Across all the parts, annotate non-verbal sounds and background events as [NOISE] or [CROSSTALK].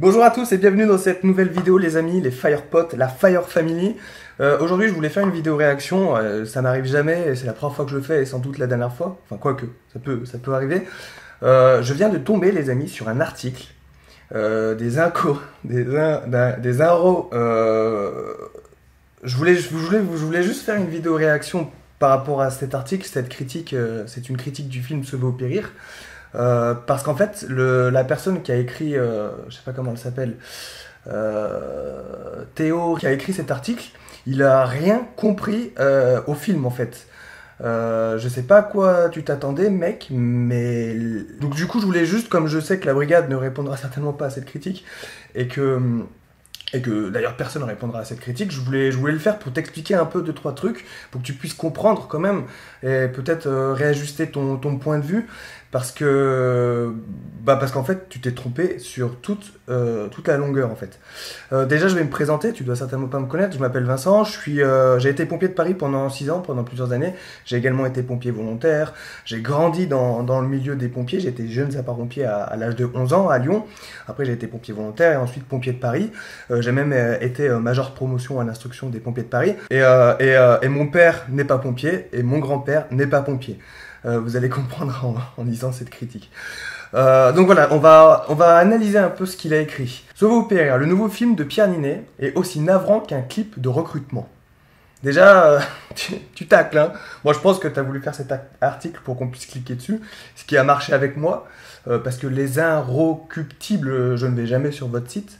Bonjour à tous et bienvenue dans cette nouvelle vidéo les amis, les Firepots, la Fire Family. Euh, Aujourd'hui je voulais faire une vidéo réaction, euh, ça n'arrive jamais, c'est la première fois que je le fais et sans doute la dernière fois, enfin quoique, ça peut, arriver. Euh, je viens de tomber les amis sur un article des incos, [LAUGHS] des, in, des inros. Euh, je, voulais, je, je voulais juste faire une vidéo réaction par rapport à cet article, cette critique, c'est une critique du film Sauver ou Périr. Euh, parce qu'en fait, la personne qui a écrit, euh, je sais pas comment elle s'appelle, euh, Théo, qui a écrit cet article, il a rien compris au film en fait. Je sais pas à quoi tu t'attendais, mec, mais donc du coup, je voulais juste, comme je sais que la brigade ne répondra certainement pas à cette critique et que et que d'ailleurs personne ne répondra à cette critique, je voulais, je voulais le faire pour t'expliquer un peu deux trois trucs, pour que tu puisses comprendre quand même et peut-être réajuster ton point de vue parce que bah parce qu'en fait tu t'es trompé sur toute euh, toute la longueur en fait. Euh, déjà je vais me présenter, tu dois certainement pas me connaître. Je m'appelle Vincent, je suis euh, j'ai été pompier de Paris pendant 6 ans, pendant plusieurs années. J'ai également été pompier volontaire. J'ai grandi dans, dans le milieu des pompiers. Été jeune sapeur-pompier à, à l'âge de 11 ans à Lyon. Après j'ai été pompier volontaire et ensuite pompier de Paris. Euh, j'ai même euh, été euh, major de promotion à l'instruction des pompiers de Paris. Et, et, et mon père n'est pas pompier et mon grand-père n'est pas pompier. Euh, vous allez comprendre en, lisant cette critique. Euh, donc voilà, on va, analyser un peu ce qu'il a écrit. Sauve périr, le nouveau film de Pierre Ninet est aussi navrant qu'un clip de recrutement. Déjà, euh, [LAUGHS] tu, tacles, hein. Moi, je pense que tu as voulu faire cet article pour qu'on puisse cliquer dessus, ce qui a marché avec moi, parce que les inrocuptibles, je ne vais jamais sur votre site.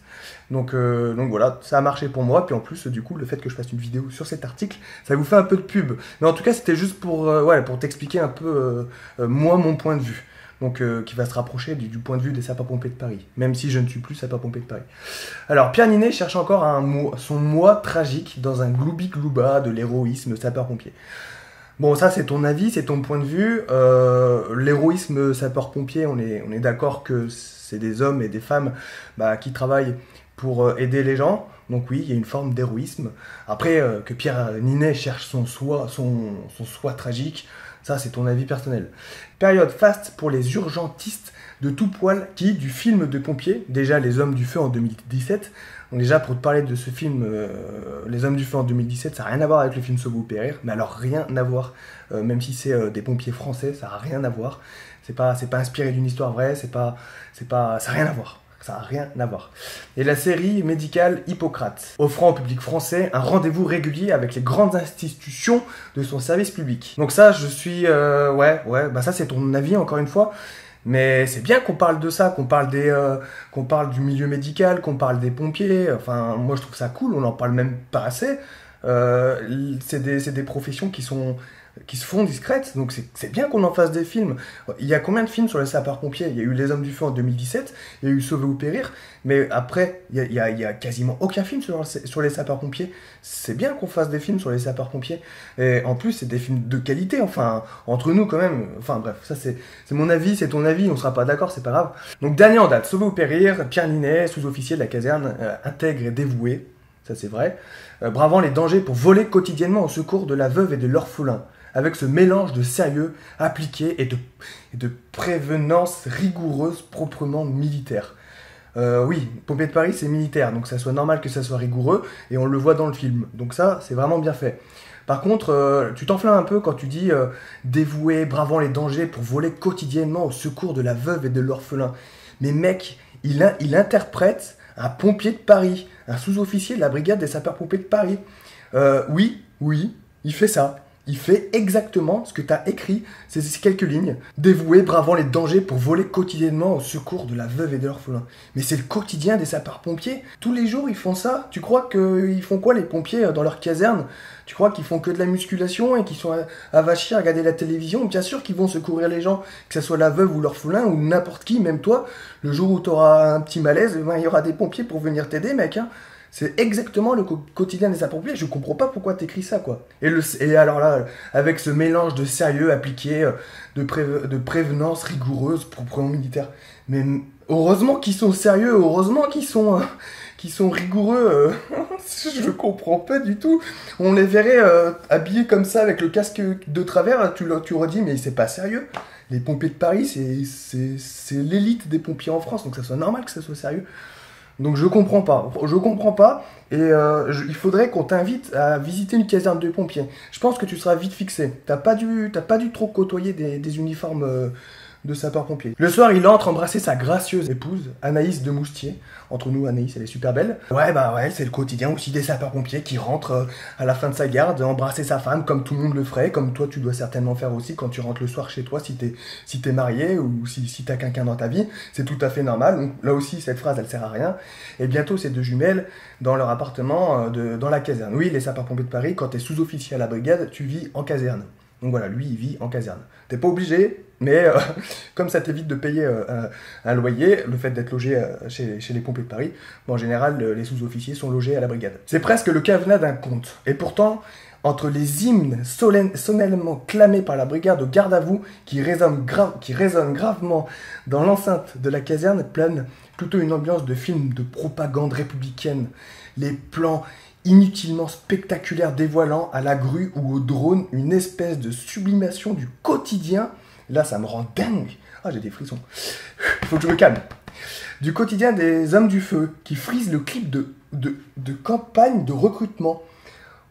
Donc, euh, donc voilà, ça a marché pour moi. Puis en plus, du coup, le fait que je fasse une vidéo sur cet article, ça vous fait un peu de pub. Mais en tout cas, c'était juste pour, euh, ouais, t'expliquer un peu, euh, moi, mon point de vue. Donc, qui va se rapprocher du, point de vue des sapeurs-pompiers de Paris. Même si je ne suis plus sapeur-pompier de Paris. Alors, Pierre Ninet cherche encore son moi tragique dans un gloubi-glouba de l'héroïsme sapeur-pompier. Bon, ça, c'est ton avis, c'est ton point de vue. L'héroïsme sapeur-pompier, on est, on est d'accord que c'est des hommes et des femmes bah, qui travaillent pour euh, aider les gens. Donc oui, il y a une forme d'héroïsme. Après, euh, que Pierre Ninet cherche son soi, son, soi tragique, ça, c'est ton avis personnel. Période faste pour les urgentistes de tout poil qui, du film de pompiers, déjà Les Hommes du Feu en 2017, donc déjà pour te parler de ce film, euh, Les Hommes du Feu en 2017, ça n'a rien à voir avec le film Sauve Périr, mais alors rien à voir, même si c'est des pompiers français, ça n'a rien à voir. C'est pas, pas inspiré d'une histoire vraie, c'est pas, ça n'a rien à voir. Ça rien à voir. Et la série médicale Hippocrate, offrant au public français un rendez-vous régulier avec les grandes institutions de son service public. Donc ça, je suis... euh, ouais, ouais, bah ça c'est ton avis encore une fois. Mais c'est bien qu'on parle de ça, qu'on parle des, euh, qu'on parle du milieu médical, qu'on parle des pompiers. Enfin, moi je trouve ça cool. On en parle même pas assez. Euh, c'est des, c'est des professions qui sont qui se font discrètes, donc c'est bien qu'on en fasse des films. Il y a combien de films sur les sapeurs-pompiers? Il y a eu Les Hommes du Feu en 2017, il y a eu Sauver ou Périr, mais après, il y a, quasiment aucun film sur, sur les sapeurs-pompiers. C'est bien qu'on fasse des films sur les sapeurs-pompiers. Et en plus, c'est des films de qualité, enfin, entre nous quand même. Enfin bref, ça c'est mon avis, c'est ton avis, on sera pas d'accord, c'est pas grave. Donc dernier en date, Sauver ou Périr, Pierre Ninet, sous-officier de la caserne, euh, intègre et dévoué, ça c'est vrai, euh, bravant les dangers pour voler quotidiennement au secours de la veuve et de l'orphelin, avec ce mélange de sérieux appliqué et de, prévenance rigoureuse proprement militaire. Euh, oui, Pompier de Paris c'est militaire, donc ça soit normal que ça soit rigoureux, et on le voit dans le film. Donc ça, c'est vraiment bien fait. Par contre, euh, tu t'enflammes un peu quand tu dis euh, dévoué, bravant les dangers pour voler quotidiennement au secours de la veuve et de l'orphelin. Mais mec, il, il interprète un pompier de Paris, un sous-officier de la brigade des sapeurs-pompiers de Paris. Oui, oui, il fait ça. Il fait exactement ce que tu as écrit, ces quelques lignes. Dévoué, bravant les dangers pour voler quotidiennement au secours de la veuve et de l'orphelin. Mais c'est le quotidien des sapeurs-pompiers. Tous les jours, ils font ça. Tu crois qu'ils font quoi, les pompiers, euh, dans leur caserne? Tu crois qu'ils font que de la musculation et qu'ils sont euh, avachis à regarder la télévision? Bien sûr qu'ils vont secourir les gens, que ce soit la veuve ou l'orphelin ou n'importe qui, même toi. Le jour où tu auras un petit malaise, eh ben, il y aura des pompiers pour venir t'aider, mec. hein. C'est exactement le quotidien des sapeurs-pompiers. Je comprends pas pourquoi t'écris ça, quoi. Et, le, et alors là, avec ce mélange de sérieux appliqué, euh, de, préve- de prévenance rigoureuse proprement militaire. Mais heureusement qu'ils sont sérieux, heureusement qu'ils sont, euh, sont rigoureux. euh. [LAUGHS] je comprends pas du tout. On les verrait euh, habillés comme ça avec le casque de travers. Tu, tu dit, mais c'est pas sérieux. Les pompiers de Paris, c'est l'élite des pompiers en France, donc ça soit normal que ça soit sérieux. Donc je comprends pas. Je comprends pas. Et euh, il faudrait qu'on t'invite à visiter une caserne de pompiers. Je pense que tu seras vite fixé. T'as pas dû, t'as pas dû trop côtoyer des, uniformes. Euh, de sapeur-pompier. Le soir, il entre embrasser sa gracieuse épouse, Anaïs de Moustier. Entre nous, Anaïs, elle est super belle. Ouais, bah ouais, c'est le quotidien aussi des sapeurs-pompiers qui rentrent euh, à la fin de sa garde, embrasser sa femme comme tout le monde le ferait, comme toi tu dois certainement faire aussi quand tu rentres le soir chez toi si t'es si marié ou si, si t'as quelqu'un dans ta vie. C'est tout à fait normal. Donc là aussi, cette phrase, elle sert à rien. Et bientôt, ces deux jumelles dans leur appartement euh, de, dans la caserne. Oui, les sapeurs-pompiers de Paris, quand t'es sous-officier à la brigade, tu vis en caserne. Donc voilà, lui, il vit en caserne. T'es pas obligé, mais euh, [LAUGHS] comme ça t'évite de payer euh, un, loyer, le fait d'être logé euh, chez, les pompiers de Paris, en général, les sous-officiers sont logés à la brigade. C'est presque le cavenat d'un conte. Et pourtant, entre les hymnes solennellement clamés par la brigade au garde à vous, qui résonnent, qui résonnent gravement dans l'enceinte de la caserne, plane plutôt une ambiance de film de propagande républicaine. Les plans inutilement spectaculaire dévoilant à la grue ou au drone une espèce de sublimation du quotidien. Là, ça me rend dingue. Ah, j'ai des frissons. Faut que je me calme. Du quotidien des hommes du feu qui frisent le clip de, de, campagne de recrutement.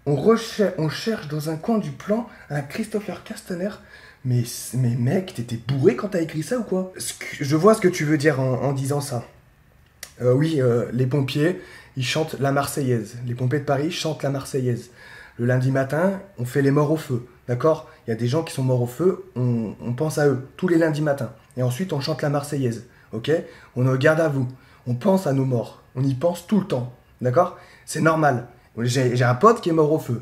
On, on cherche dans un coin du plan un Christopher Castaner. Mais, mais mec, t'étais bourré quand t'as écrit ça ou quoi? Je vois ce que tu veux dire en, disant ça. Euh, oui, euh, les pompiers, ils chantent la Marseillaise. Les pompiers de Paris chantent la Marseillaise. Le lundi matin, on fait les morts au feu. D'accord? Il y a des gens qui sont morts au feu, on, pense à eux tous les lundis matins. Et ensuite, on chante la Marseillaise. Ok? On regarde à vous. On pense à nos morts. On y pense tout le temps. D'accord? C'est normal. J'ai un pote qui est mort au feu.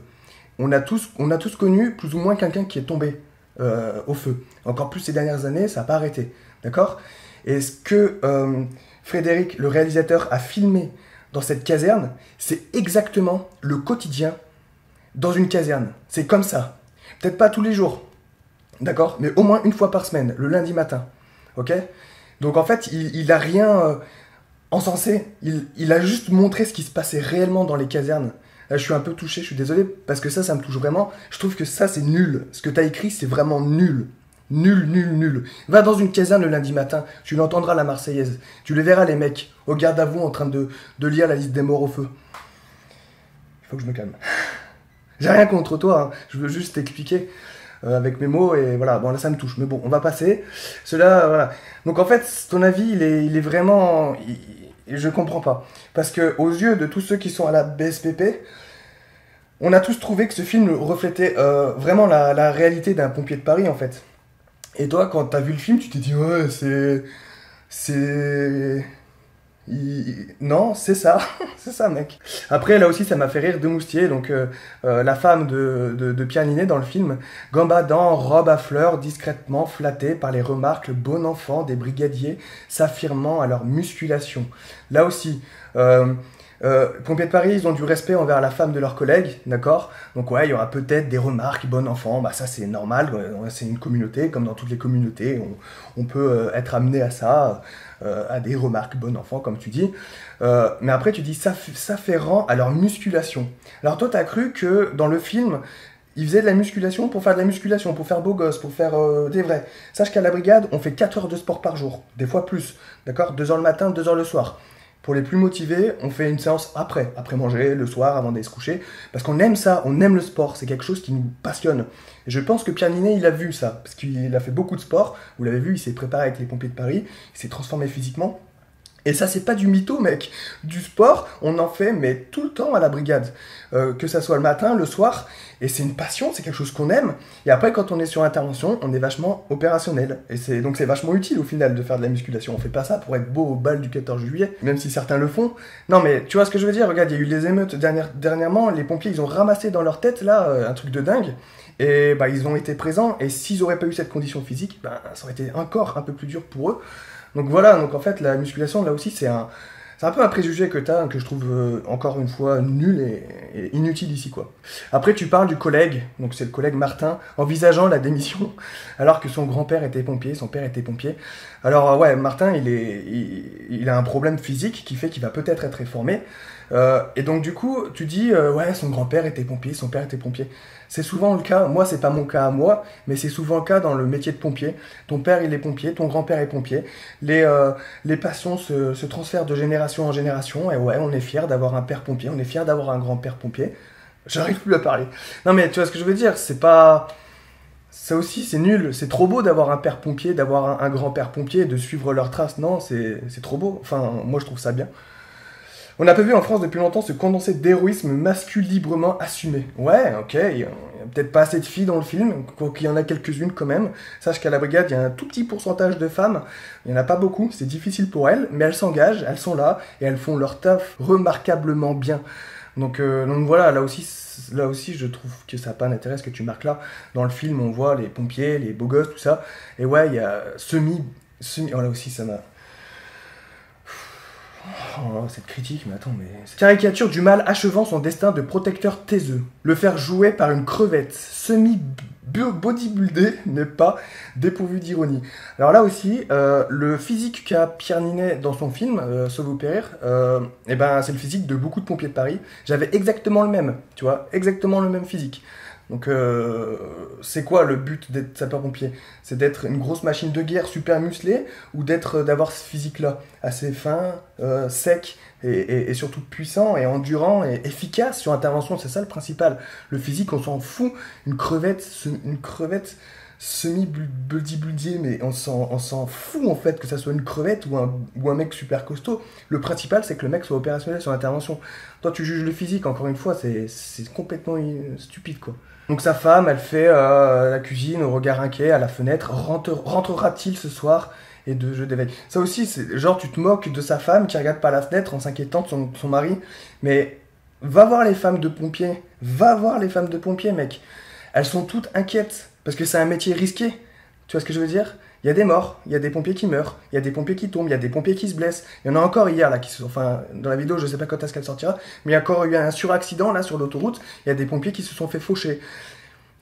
On a tous, connu plus ou moins quelqu'un qui est tombé euh, au feu. Encore plus ces dernières années, ça n'a pas arrêté. D'accord? Et ce que euh, Frédéric, le réalisateur, a filmé dans cette caserne, c'est exactement le quotidien dans une caserne. C'est comme ça. Peut-être pas tous les jours, d'accord Mais au moins une fois par semaine, le lundi matin. Ok? Donc en fait, il, n'a rien euh, encensé. Il, a juste montré ce qui se passait réellement dans les casernes. Je suis un peu touché, je suis désolé, parce que ça, ça me touche vraiment. Je trouve que ça, c'est nul. Ce que tu as écrit, c'est vraiment nul. Nul, nul, nul. Va dans une caserne le lundi matin, tu l'entendras la Marseillaise. Tu les verras les mecs au garde à vous en train de, lire la liste des morts au feu. Il faut que je me calme. J'ai rien contre toi, hein. je veux juste t'expliquer euh, avec mes mots et voilà, bon là ça me touche, mais bon, on va passer. Cela, voilà. Donc en fait, ton avis, il est, il est vraiment. je comprends pas. Parce que aux yeux de tous ceux qui sont à la BSPP, on a tous trouvé que ce film reflétait euh, vraiment la, la réalité d'un pompier de Paris en fait. Et toi, quand t'as vu le film, tu t'es dit, ouais, c'est. C'est. Non, c'est ça, [LAUGHS] c'est ça, mec. Après, là aussi, ça m'a fait rire de Moustier, donc euh, euh, la femme de, de, de dans le film, gambadant, robe à fleurs, discrètement flattée par les remarques bon enfant des brigadiers s'affirmant à leur musculation. Là aussi, euh, euh, Pompiers de Paris, ils ont du respect envers la femme de leurs collègues, d'accord? Donc ouais, il y aura peut-être des remarques, bon enfant, bah ça c'est normal, c'est une communauté, comme dans toutes les communautés, on, peut euh, être amené à ça, euh, à des remarques, bon enfant, comme tu dis. Euh, mais après tu dis, ça, fait rang à leur musculation. Alors toi, t'as cru que dans le film, ils faisaient de la musculation pour faire de la musculation, pour faire beau gosse, pour faire des vrais? Sache qu'à la brigade, on fait 4 heures de sport par jour, des fois plus, d'accord? 2 heures le matin, 2 heures le soir. Pour les plus motivés, on fait une séance après, après manger, le soir, avant d'aller se coucher, parce qu'on aime ça, on aime le sport, c'est quelque chose qui nous passionne. Et je pense que Pierre Ninet, il a vu ça, parce qu'il a fait beaucoup de sport, vous l'avez vu, il s'est préparé avec les pompiers de Paris, il s'est transformé physiquement, et ça, c'est pas du mytho, mec. Du sport, on en fait, mais tout le temps à la brigade. Euh, que ça soit le matin, le soir. Et c'est une passion, c'est quelque chose qu'on aime. Et après, quand on est sur intervention, on est vachement opérationnel. Et c'est donc c'est vachement utile au final de faire de la musculation. On fait pas ça pour être beau au bal du 14 juillet, même si certains le font. Non, mais tu vois ce que je veux dire? Regarde, il y a eu les émeutes dernièrement. Les pompiers, ils ont ramassé dans leur tête, là, euh, un truc de dingue. Et bah, ils ont été présents. Et s'ils auraient pas eu cette condition physique, bah, ça aurait été encore un peu plus dur pour eux. Donc voilà, donc en fait, la musculation, là aussi, c'est un, c'est un peu un préjugé que tu as, que je trouve euh, encore une fois nul et, inutile ici. quoi. Après, tu parles du collègue, donc c'est le collègue Martin, envisageant la démission, [LAUGHS] alors que son grand-père était pompier, son père était pompier. Alors, euh, ouais, Martin, il, est, il, a un problème physique qui fait qu'il va peut-être être réformé. Euh, et donc, du coup, tu dis, ouais, son grand-père était pompier, son père était pompier. C'est souvent le cas, moi c'est pas mon cas à moi, mais c'est souvent le cas dans le métier de pompier. Ton père il est pompier, ton grand-père est pompier. Les, les passions se, se transfèrent de génération en génération. Et ouais, on est fier d'avoir un père pompier, on est fier d'avoir un grand-père pompier. J'arrive plus à parler. Non mais tu vois ce que je veux dire, c'est pas... Ça aussi, c'est nul. C'est trop beau d'avoir un père pompier, d'avoir un, grand-père pompier, de suivre leurs traces. Non, c'est trop beau. Enfin, moi, je trouve ça bien. On n'a pas vu en France depuis longtemps ce condensé d'héroïsme masculin librement assumé. Ouais, ok, il n'y a, peut-être pas assez de filles dans le film, qu'il y en a quelques-unes quand même. Sache qu'à la brigade, il y a un tout petit pourcentage de femmes, il n'y en a pas beaucoup, c'est difficile pour elles, mais elles s'engagent, elles sont là, et elles font leur taf remarquablement bien. Donc, euh, donc voilà, là aussi, là aussi, je trouve que ça n'a pas d'intérêt ce que tu marques là. Dans le film, on voit les pompiers, les beaux gosses, tout ça. Et ouais, il y a semi... semi oh là aussi, ça m'a... Oh, cette critique, mais attends, mais. Caricature du mal achevant son destin de protecteur taiseux. Le faire jouer par une crevette semi-bodybuildée n'est pas dépourvu d'ironie. Alors là aussi, euh, le physique qu'a Pierre Ninet dans son film, euh, Sauve ou Périr, euh, eh ben, c'est le physique de beaucoup de pompiers de Paris. J'avais exactement le même, tu vois, exactement le même physique. Donc, euh, c'est quoi le but d'être sapeur-pompier? C'est d'être une grosse machine de guerre super musclée ou d'être, d'avoir ce physique-là assez fin, euh, sec et, surtout puissant et endurant et efficace sur intervention? C'est ça le principal. Le physique, on s'en fout. Une crevette, une crevette semi-buddy mais on s'en fout en fait que ça soit une crevette ou un, ou un mec super costaud. Le principal, c'est que le mec soit opérationnel sur l'intervention. Toi, tu juges le physique, encore une fois, c'est complètement stupide quoi. Donc sa femme, elle fait euh, la cuisine au regard inquiet à la fenêtre. Rentrera-t-il ce soir Et de jeu d'éveil. Ça aussi, c'est genre tu te moques de sa femme qui regarde par la fenêtre en s'inquiétant de son, son, mari. Mais va voir les femmes de pompiers. Va voir les femmes de pompiers, mec. Elles sont toutes inquiètes parce que c'est un métier risqué. Tu vois ce que je veux dire? Il y a des morts, il y a des pompiers qui meurent, il y a des pompiers qui tombent, il y a des pompiers qui se blessent. Il y en a encore hier, là, qui se, enfin, dans la vidéo, je sais pas quand est-ce qu'elle sortira, mais il y a encore eu un suraccident, là, sur l'autoroute. Il y a des pompiers qui se sont fait faucher.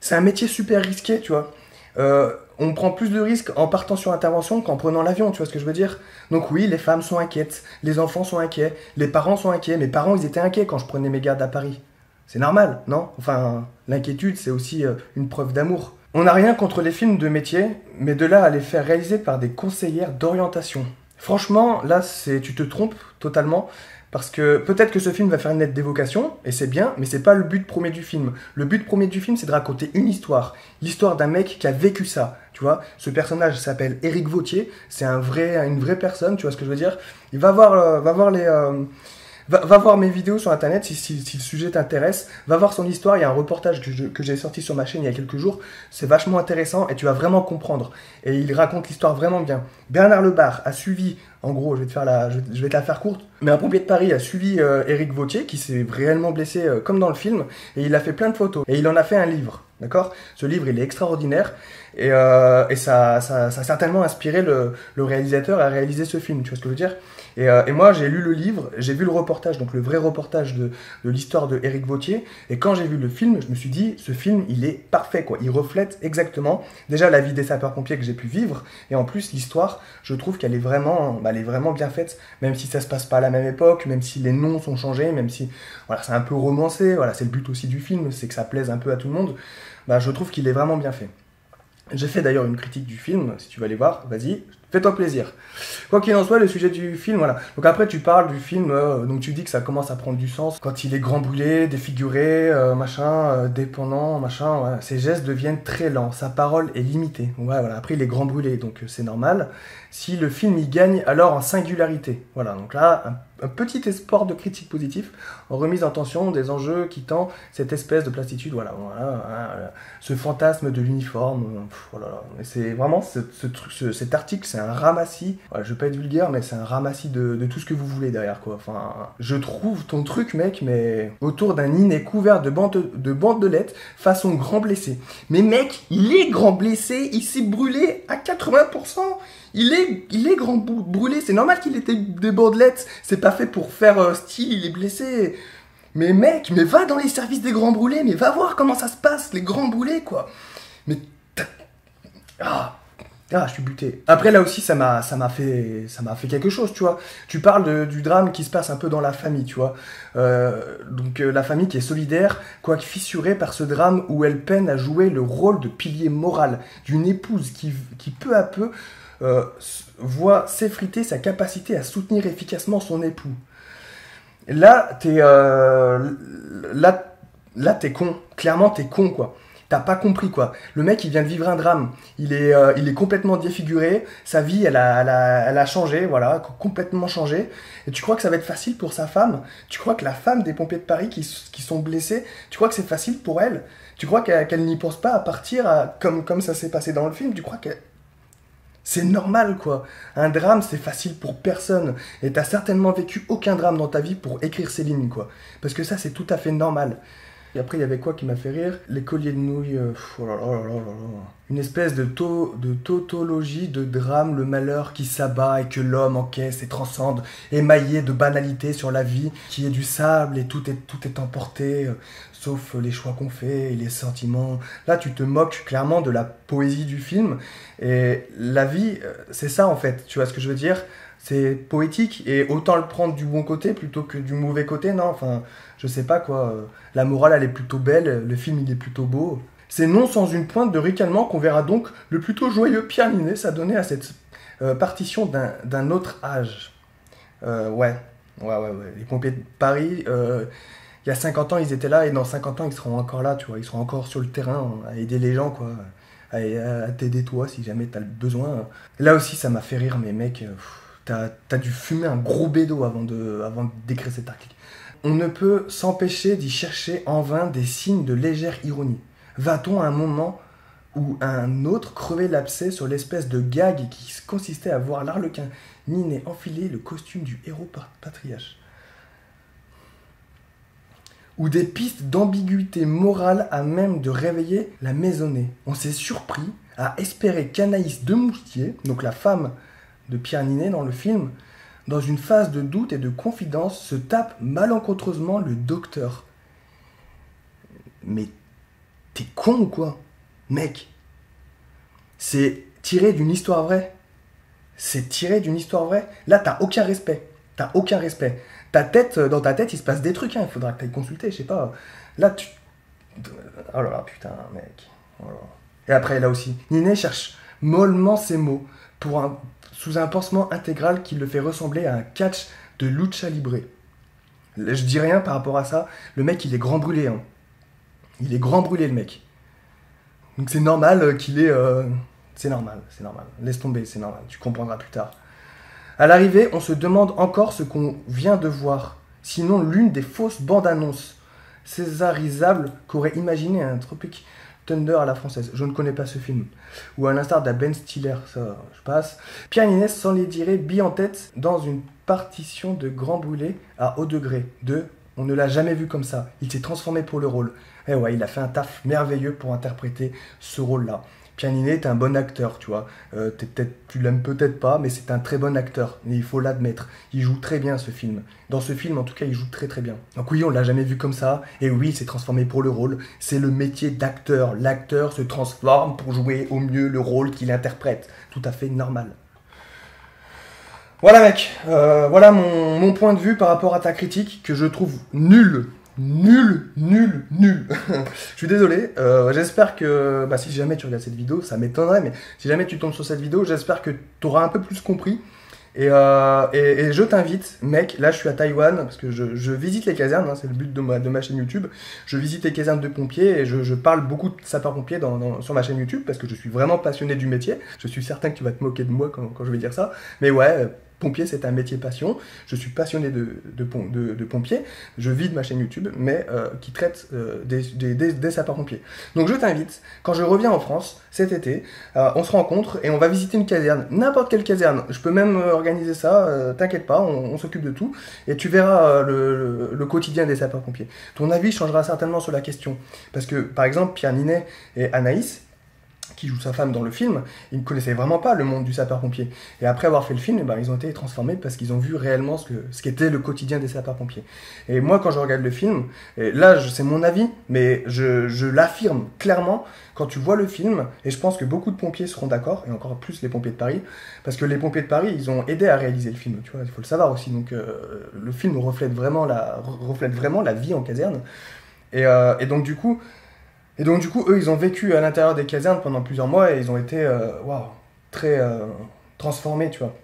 C'est un métier super risqué, tu vois. Euh, on prend plus de risques en partant sur intervention qu'en prenant l'avion, tu vois ce que je veux dire? Donc oui, les femmes sont inquiètes, les enfants sont inquiets, les parents sont inquiets. Mes parents, ils étaient inquiets quand je prenais mes gardes à Paris. C'est normal, non? Enfin, l'inquiétude, c'est aussi euh, une preuve d'amour. On n'a rien contre les films de métier, mais de là à les faire réaliser par des conseillères d'orientation. Franchement, là, c'est tu te trompes totalement. Parce que peut-être que ce film va faire une lettre d'évocation, et c'est bien, mais c'est pas le but premier du film. Le but premier du film, c'est de raconter une histoire. L'histoire d'un mec qui a vécu ça. Tu vois, ce personnage s'appelle Éric Vautier, c'est un vrai, une vraie personne, tu vois ce que je veux dire Il va voir, euh, les, euh, Va, voir mes vidéos sur internet si, le sujet t'intéresse. Va voir son histoire. Il y a un reportage que, j'ai sorti sur ma chaîne il y a quelques jours. C'est vachement intéressant et tu vas vraiment comprendre. Et il raconte l'histoire vraiment bien. Bernard Lebar a suivi, en gros, je vais te, faire la, je, vais te la faire courte, mais un pompier de Paris a suivi euh, Eric Vautier qui s'est réellement blessé euh, comme dans le film. Et il a fait plein de photos. Et il en a fait un livre. D'accord? Ce livre, il est extraordinaire. Et, euh, ça, a certainement inspiré le, le réalisateur à réaliser ce film. Tu vois ce que je veux dire? Euh, et, moi, j'ai lu le livre, j'ai vu le reportage, donc le vrai reportage de, l'histoire de Eric Vautier. Et quand j'ai vu le film, je me suis dit, ce film, il est parfait, quoi. Il reflète exactement déjà la vie des sapeurs-pompiers que j'ai pu vivre. Et en plus, l'histoire, je trouve qu'elle est vraiment, bah, elle est vraiment bien faite, même si ça se passe pas à la même époque, même si les noms sont changés, même si, voilà, c'est un peu romancé. Voilà, c'est le but aussi du film, c'est que ça plaise un peu à tout le monde. Bah, je trouve qu'il est vraiment bien fait. J'ai fait d'ailleurs une critique du film, si tu veux aller voir, vas-y, Fais-toi plaisir. Quoi qu'il en soit, le sujet du film, voilà. Donc après, tu parles du film, euh, donc tu dis que ça commence à prendre du sens quand il est grand brûlé, défiguré, euh, machin, euh, dépendant, machin. Ses gestes deviennent très lents, sa parole est limitée. Ouais, voilà. Après, il est grand brûlé, donc c'est normal. Si le film y gagne, alors en singularité. Voilà. Donc là, un petit espoir de critique positif en remise en tension des enjeux quittant cette espèce de platitude, voilà, voilà, ce fantasme de l'uniforme, voilà. c'est vraiment ce, cet article, c'est un ramassis, je vais pas être vulgaire, mais c'est un ramassis de, tout ce que vous voulez derrière, quoi. Enfin, je trouve ton truc, mec, mais autour d'un nid couvert de bandes de, bandelettes façon grand blessé. Mais mec, il est grand blessé, il s'est brûlé à 80%. Il est, il est grand brûlé, c'est normal qu'il ait des bandelettes. C'est pas fait pour faire euh, style, il est blessé. Mais mec, mais va dans les services des grands brûlés, mais va voir comment ça se passe, les grands brûlés, quoi. Mais. Ah, ah, je suis buté. Après, là aussi, ça m'a, ça m'a fait, ça m'a fait quelque chose, tu vois. Tu parles du drame qui se passe un peu dans la famille, tu vois. Euh, donc, euh, la famille qui est solidaire, quoique fissurée par ce drame où elle peine à jouer le rôle de pilier moral d'une épouse qui, peu à peu euh, voit s'effriter sa capacité à soutenir efficacement son époux. Là, t'es là, là, t'es con. Clairement, t'es con, quoi. T'as pas compris, quoi. Le mec, il vient de vivre un drame. Il est, euh, il est complètement défiguré. Sa vie, elle a, elle a, elle a changé, voilà, complètement changé. Et tu crois que ça va être facile pour sa femme? Tu crois que la femme des pompiers de Paris qui, qui sont blessés, tu crois que c'est facile pour elle? Tu crois qu'elle n'y pense pas à partir à, comme, comme ça s'est passé dans le film? Tu crois que c'est normal, quoi. Un drame, c'est facile pour personne. Et t'as certainement vécu aucun drame dans ta vie pour écrire ces lignes, quoi. Parce que ça, c'est tout à fait normal. Et après, il y avait quoi qui m'a fait rire? Les colliers de nouilles. Euh, oh. Une espèce de, de tautologie de drame, le malheur qui s'abat et que l'homme encaisse et transcende, émaillé de banalités sur la vie, qui est du sable et tout est, tout est emporté, euh, sauf les choix qu'on fait et les sentiments. Là, tu te moques clairement de la poésie du film. Et la vie, euh, c'est ça en fait. Tu vois ce que je veux dire? C'est poétique et autant le prendre du bon côté plutôt que du mauvais côté, non? Enfin, je sais pas quoi. euh, La morale, elle est plutôt belle, le film, il est plutôt beau. C'est non sans une pointe de ricanement qu'on verra donc le plutôt joyeux Pierre Ninet s'adonner à cette euh, partition d'un autre âge. Euh, ouais, ouais, ouais, ouais. Les pompiers de Paris, il y a 50 ans, ils étaient là et dans 50 ans, ils seront encore là, tu vois. Ils seront encore sur le terrain à aider les gens, quoi. À, t'aider toi si jamais t'as besoin. Là aussi, ça m'a fait rire, mais mec, t'as as dû fumer un gros bédo avant de, avant d'écrire cet article. On ne peut s'empêcher d'y chercher en vain des signes de légère ironie. Va-t-on à un moment où un autre crevait l'abcès sur l'espèce de gag qui consistait à voir l'arlequin Ninet enfiler le costume du héros pa- patriarche? Ou des pistes d'ambiguïté morale à même de réveiller la maisonnée? On s'est surpris à espérer qu'Anaïs de Moustier, donc la femme de Pierre Ninet dans le film, dans une phase de doute et de confidence, se tape malencontreusement le docteur. Mais t'es con ou quoi? Mec, c'est tiré d'une histoire vraie. C'est tiré d'une histoire vraie. Là, t'as aucun respect. T'as aucun respect. Ta tête, euh, dans ta tête, il se passe des trucs. hein. Il faudra que t'ailles consulter, je sais pas. Là, tu. Oh là là, putain, mec. Oh. Et après, là aussi, Ninet cherche mollement ses mots pour un, sous un pansement intégral qui le fait ressembler à un catch de lucha libre. Je dis rien par rapport à ça. Le mec, il est grand brûlé. hein. Il est grand brûlé, le mec. Donc c'est normal euh, qu'il ait. euh, C'est normal, c'est normal. Laisse tomber, c'est normal. Tu comprendras plus tard. À l'arrivée, on se demande encore ce qu'on vient de voir. Sinon, l'une des fausses bandes annonces césarisables qu'aurait imaginé un Tropic Thunder à la française. Je ne connais pas ce film. Ou à l'instar d'un Ben Stiller, ça, je passe. Pierre Ninès sans les dire bille en tête dans une partition de Grand Brûlé à haut degré. De On ne l'a jamais vu comme ça. Il s'est transformé pour le rôle. Eh ouais, il a fait un taf merveilleux pour interpréter ce rôle-là. Ninet est un bon acteur, tu vois. Euh, tu l'aimes peut-être pas, mais c'est un très bon acteur. Et il faut l'admettre. Il joue très bien ce film. Dans ce film, en tout cas, il joue très très bien. Donc oui, on l'a jamais vu comme ça. Et oui, il s'est transformé pour le rôle. C'est le métier d'acteur. L'acteur se transforme pour jouer au mieux le rôle qu'il interprète. Tout à fait normal. Voilà mec, Euh, voilà mon, mon point de vue par rapport à ta critique que je trouve nulle. Nul, nul, nul. [LAUGHS] je suis désolé. euh, j'espère que, bah, si jamais tu regardes cette vidéo, ça m'étonnerait, mais si jamais tu tombes sur cette vidéo, j'espère que tu auras un peu plus compris. Et, euh, et, je t'invite, mec, là je suis à Taïwan, parce que je, visite les casernes, hein, c'est le but de ma, chaîne YouTube. Je visite les casernes de pompiers et je, parle beaucoup de sapeurs-pompiers dans, dans- sur ma chaîne YouTube, parce que je suis vraiment passionné du métier. Je suis certain que tu vas te moquer de moi quand, je vais dire ça. Mais ouais, pompier c'est un métier passion. Je suis passionné de, de, de, de pompiers. Je vis de ma chaîne YouTube, mais euh, qui traite euh, des, sapeurs-pompiers. Donc je t'invite, quand je reviens en France cet été, euh, on se rencontre et on va visiter une caserne, n'importe quelle caserne. Je peux même organiser ça, t'inquiète pas, on, s'occupe de tout. Et tu verras le- le quotidien des sapeurs-pompiers. Ton avis changera certainement sur la question. Parce que, par exemple, Pierre Ninet et Anaïs, qui joue sa femme dans le film, ils ne connaissaient vraiment pas le monde du sapeur-pompier. Et après avoir fait le film, eh ben, ils ont été transformés parce qu'ils ont vu réellement ce, que, ce qu'était le quotidien des sapeurs-pompiers. Et moi, quand je regarde le film, et là, c'est mon avis, mais je, l'affirme clairement, quand tu vois le film, et je pense que beaucoup de pompiers seront d'accord, et encore plus les pompiers de Paris, parce que les pompiers de Paris, ils ont aidé à réaliser le film, tu vois, il faut le savoir aussi. Donc euh, le film reflète vraiment la, reflète vraiment la vie en caserne. Et, euh, et donc du coup, et donc du coup, eux, ils ont vécu à l'intérieur des casernes pendant plusieurs mois et ils ont été, euh, waouh, très, euh, transformé, tu vois.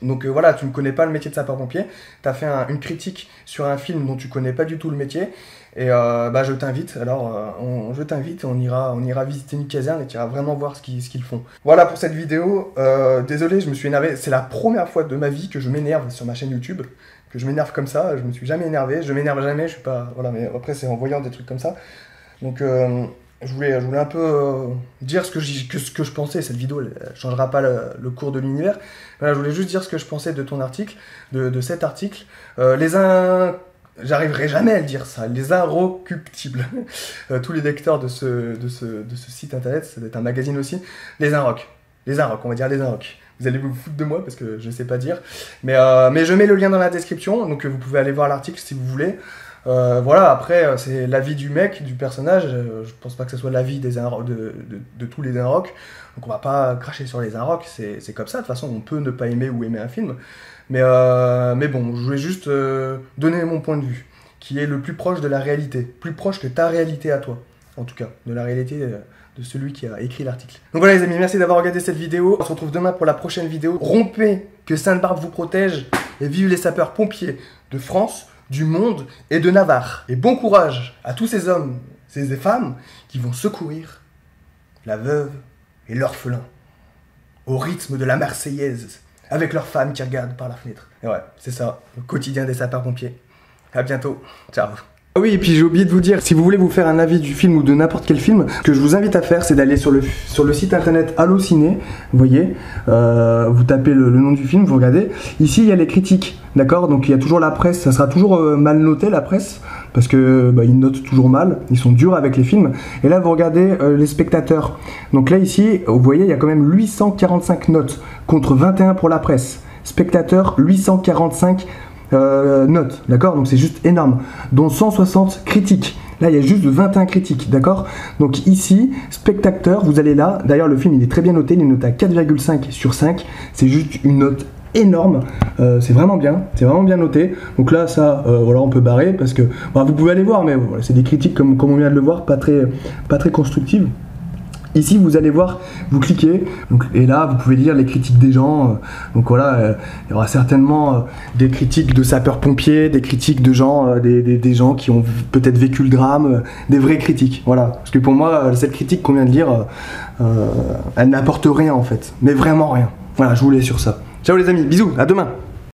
Donc euh, voilà, tu ne connais pas le métier de sapeur-pompier, tu as fait une critique sur un film dont tu connais pas du tout le métier, et bah, je t'invite, alors on, je t'invite, on ira, on ira visiter une caserne et tu iras vraiment voir ce qu'ils, ce qu'ils font. Voilà pour cette vidéo, désolé, je me suis énervé, c'est la première fois de ma vie que je m'énerve sur ma chaîne YouTube, que je m'énerve comme ça, je me suis jamais énervé, je m'énerve jamais, je suis pas... Voilà, mais après c'est en voyant des trucs comme ça. Donc je voulais, je voulais un peu euh, dire ce que, je pensais. Cette vidéo ne changera pas le, cours de l'univers. Voilà, je voulais juste dire ce que je pensais de ton article, de, cet article. Euh, les uns. J'arriverai jamais à le dire ça. Les inrocuptibles. [LAUGHS] Euh, tous les lecteurs de ce, site internet, c'est un magazine aussi. Les inrocs. Les inrocs, on va dire les inrocs. Vous allez vous foutre de moi parce que je ne sais pas dire. Mais, mais je mets le lien dans la description, donc vous pouvez aller voir l'article si vous voulez. Euh, voilà, après, euh, c'est l'avis du mec, du personnage. Euh, je pense pas que ce soit l'avis de, tous les Inrocks. Donc on va pas cracher sur les Inrocks, c'est comme ça. De toute façon, on peut ne pas aimer ou aimer un film. Mais, mais bon, je voulais juste donner mon point de vue, qui est le plus proche de la réalité. Plus proche que ta réalité à toi, en tout cas, de la réalité de celui qui a écrit l'article. Donc voilà les amis, merci d'avoir regardé cette vidéo. On se retrouve demain pour la prochaine vidéo. Rompez, que Sainte-Barbe vous protège et vive les sapeurs-pompiers de France du monde et de Navarre. Et bon courage à tous ces hommes, ces femmes qui vont secourir la veuve et l'orphelin au rythme de la Marseillaise avec leurs femmes qui regardent par la fenêtre. Et ouais, c'est ça, le quotidien des sapeurs-pompiers. À bientôt. Ciao. Ah oui, et puis j'ai oublié de vous dire, si vous voulez vous faire un avis du film ou de n'importe quel film, ce que je vous invite à faire, c'est d'aller sur le, sur le site internet Allociné, vous voyez, euh, vous tapez le, nom du film, vous regardez. Ici, il y a les critiques, d'accord? Donc il y a toujours la presse, ça sera toujours euh, mal noté la presse, parce que bah, ils notent toujours mal, ils sont durs avec les films. Et là, vous regardez euh, les spectateurs. Donc là, ici, vous voyez, il y a quand même 845 notes contre 21 pour la presse. Spectateurs, 845 euh, notes, d'accord Donc c'est juste énorme, dont 160 critiques. Là, il y a juste 21 critiques, d'accord Donc ici, spectateur, vous allez là. D'ailleurs, le film, il est très bien noté. Il est noté à 4,5 sur 5. C'est juste une note énorme. Euh, c'est vraiment bien. C'est vraiment bien noté. Donc là, ça, euh, voilà, on peut barrer parce que bah, vous pouvez aller voir, mais c'est des critiques comme, comme on vient de le voir, pas très, pas très constructives. Ici, vous allez voir, vous cliquez, et là, vous pouvez lire les critiques des gens. Euh, donc voilà, euh, il y aura certainement euh, des critiques de sapeurs-pompiers, des critiques de gens, des, gens qui ont peut-être vécu le drame, des vraies critiques. Voilà, parce que pour moi, cette critique qu'on vient de lire, elle n'apporte rien en fait, mais vraiment rien. Voilà, je voulais sur ça. Ciao les amis, bisous, à demain